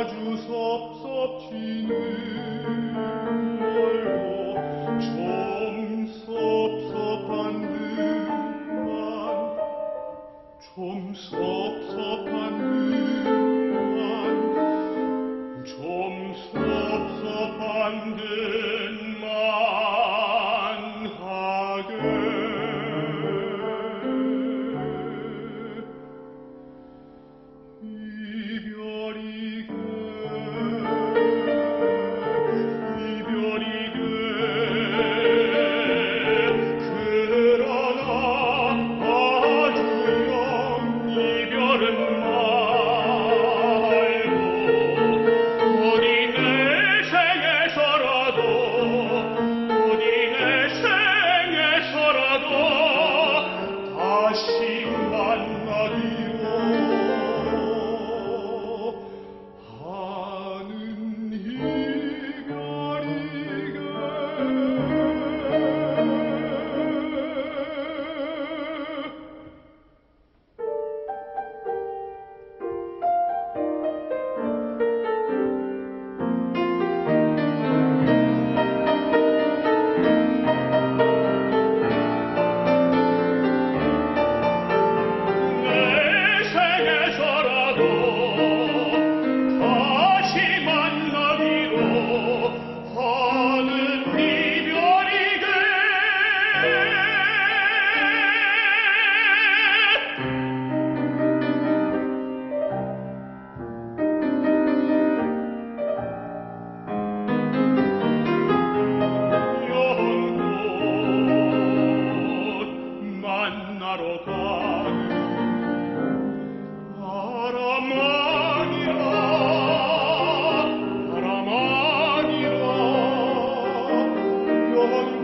아주 섭섭지는 말고 좀 섭섭한 눈만 좀 섭섭한 듯. Lord.